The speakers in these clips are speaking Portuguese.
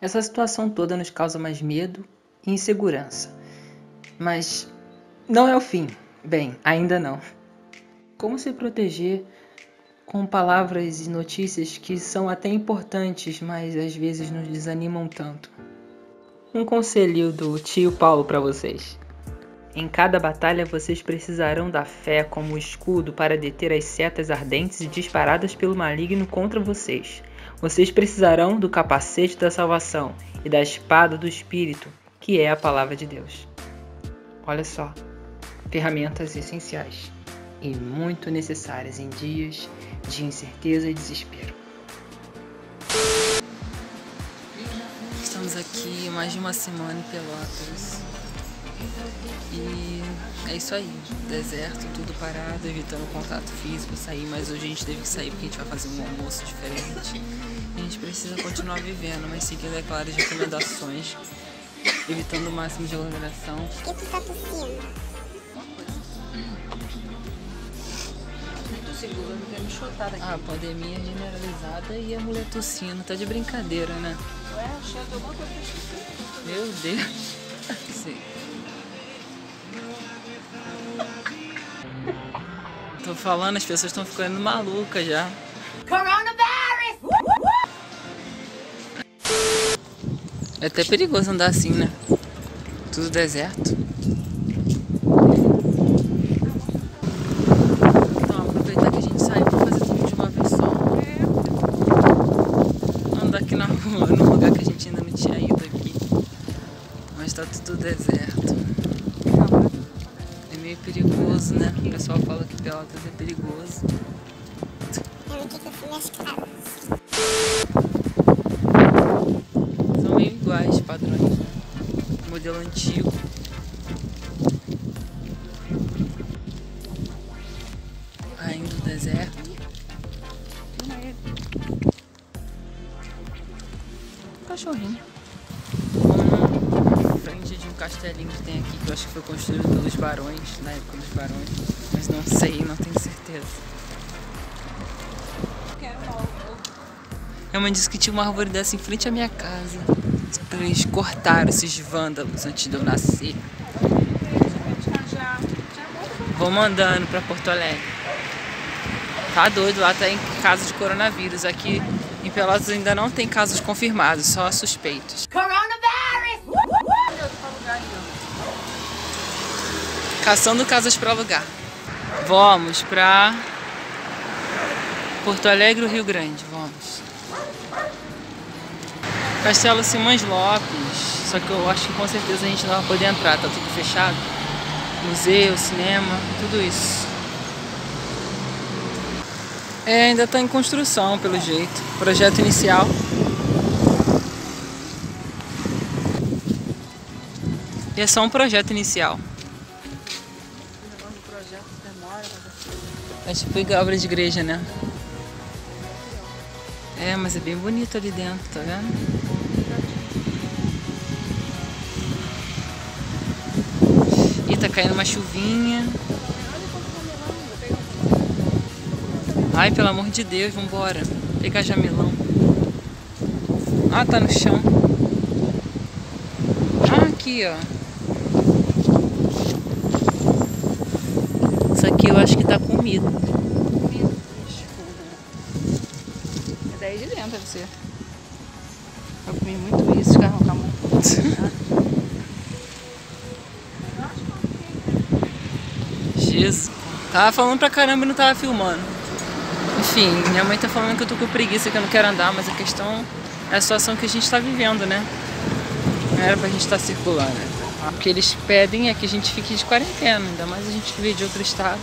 Essa situação toda nos causa mais medo e insegurança. Mas não é o fim. Bem, ainda não. Como se proteger com palavras e notícias que são até importantes, mas às vezes nos desanimam tanto? Um conselho do tio Paulo para vocês. Em cada batalha vocês precisarão da fé como escudo para deter as setas ardentes e disparadas pelo maligno contra vocês. Vocês precisarão do capacete da salvação e da espada do Espírito, que é a palavra de Deus. Olha só, ferramentas essenciais e muito necessárias em dias de incerteza e desespero. Estamos aqui mais de uma semana em Pelotas e é isso aí, deserto, tudo parado, evitando contato físico, sair, mas hoje a gente teve que sair porque a gente vai fazer um almoço diferente. A gente precisa continuar vivendo, mas seguindo, é claro, as recomendações, evitando o máximo de aglomeração. Por que tu tá tossindo? A pandemia generalizada e a mulher tossindo, tá de brincadeira, né? Ué, achei alguma coisa esqueci. Meu Deus. Sim. Tô falando, as pessoas estão ficando malucas já. É até perigoso andar assim, né? Tudo deserto. Então, aproveitar que a gente saiu pra fazer tudo de uma vez só. Andar aqui na rua, num lugar que a gente ainda não tinha ido aqui. Mas tá tudo deserto. É meio perigoso, né? O pessoal fala que Pelotas é perigoso. São meio iguais, padrões. né? Modelo antigo. Ainda o deserto. Cachorrinho. Hum, frente de um castelinho que tem aqui, que eu acho que foi construído pelos barões, na época dos barões. Mas não sei, não tenho certeza. Minha mãe disse que tinha uma árvore dessa em frente à minha casa. Eles cortaram esses vândalos antes de eu nascer. Vou mandando pra Porto Alegre. Tá doido, lá tá em caso de coronavírus. Aqui em Pelotas ainda não tem casos confirmados, só suspeitos. Caçando casas pra alugar. Vamos pra Porto Alegre, Rio Grande. Vamos. Castelo Simões Lopes. Só que eu acho que com certeza a gente não vai poder entrar, tá tudo fechado. Museu, cinema, tudo isso. É, ainda tá em construção, pelo jeito. Projeto inicial. E é só um projeto inicial. É tipo obra de igreja, né? É, mas é bem bonito ali dentro, tá vendo? Ih, tá caindo uma chuvinha. Ai, pelo amor de Deus, vambora. Pegar jamelão. Ah, tá no chão. Ah, aqui, ó. Isso aqui eu acho que tá comido. É daí de dentro, deve ser. Eu comi muito isso, carro com a mão. Jesus. Tava falando pra caramba e não tava filmando. Enfim, minha mãe tá falando que eu tô com preguiça, que eu não quero andar, mas a questão é a situação que a gente tá vivendo, né? Não era pra gente estar circulando. né? O que eles pedem é que a gente fique de quarentena, ainda mais a gente que veio de outro estado.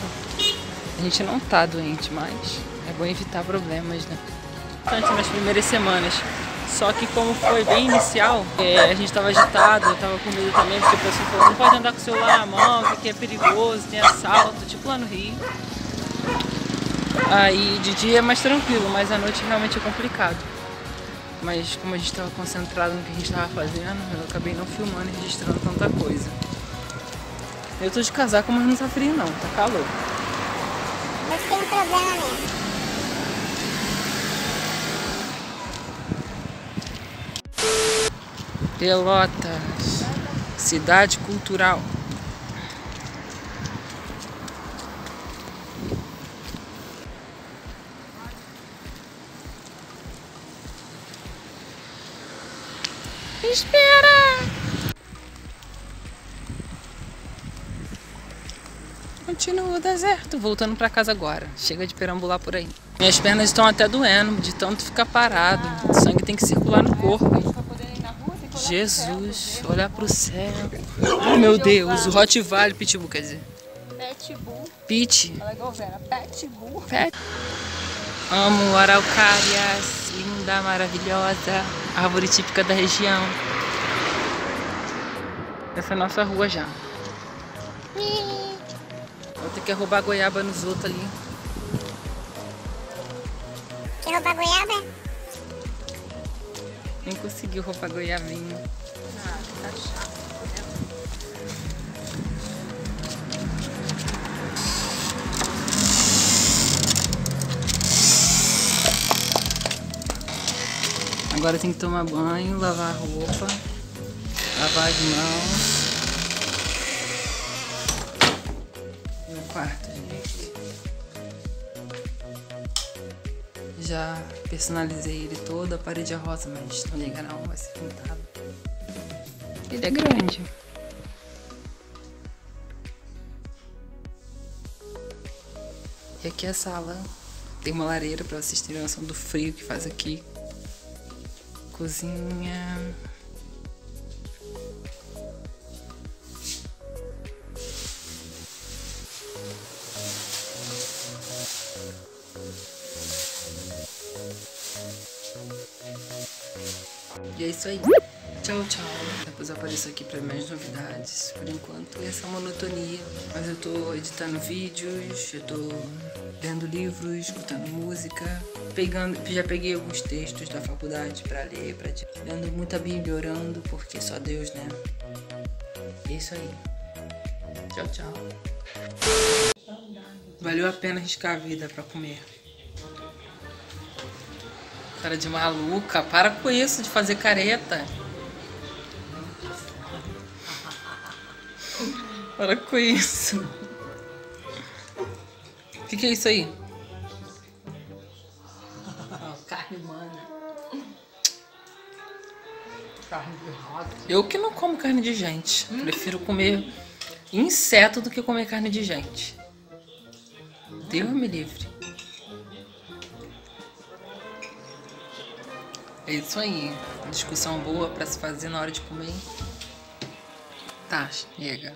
A gente não tá doente, mas é bom evitar problemas, né? Bastante nas primeiras semanas. Só que como foi bem inicial, é, a gente estava agitado, eu tava com medo também, porque o pessoal falou, não pode andar com o celular na mão, porque é perigoso, tem assalto, tipo lá no Rio. Aí de dia é mais tranquilo, mas à noite realmente é complicado. Mas como a gente estava concentrado no que a gente estava fazendo, eu acabei não filmando e registrando tanta coisa. Eu tô de casaco, mas não tá frio não, tá calor. Mas tem um problema mesmo. Pelotas, cidade cultural. Espera! Continua o deserto, voltando pra casa agora. Chega de perambular por aí. Minhas pernas estão até doendo, de tanto ficar parado. O sangue tem que circular no corpo. Jesus, olhar pro céu. Oh, meu Deus, o Rottweiler Pitbull, quer dizer. Pet Bull. Pit. Ela é igual Vera. Pet Bull. Pet. Amo araucárias, linda, maravilhosa, árvore típica da região. Essa é a nossa rua já. Vou ter que roubar goiaba nos outros ali. Quer roubar goiaba? Nem consegui roubar goiabinha. Ah, tá chato. Agora tem que tomar banho, lavar a roupa, lavar as mãos. No quarto, gente. Já personalizei ele todo, a parede é rosa, mas não liga não, vai ser pintado. Ele é grande. E aqui é a sala. Tem uma lareira pra vocês terem noção do frio que faz aqui. Cozinha. E é isso aí. Tchau, tchau. Depois eu apareço aqui para mais novidades. Por enquanto, essa monotonia. Mas eu tô editando vídeos, eu tô lendo livros, escutando música, pegando, já peguei alguns textos da faculdade para ler, para lendo muita Bíblia, orando, porque só Deus, né? É isso aí. Tchau, tchau. Valeu a pena arriscar a vida para comer. Cara de maluca, para com isso de fazer careta. Para com isso. O que, que é isso aí? Carne humana. Carne de rato. Eu que não como carne de gente. Prefiro comer inseto do que comer carne de gente. Deus me livre. É isso aí. Discussão boa pra se fazer na hora de comer. Tá, chega.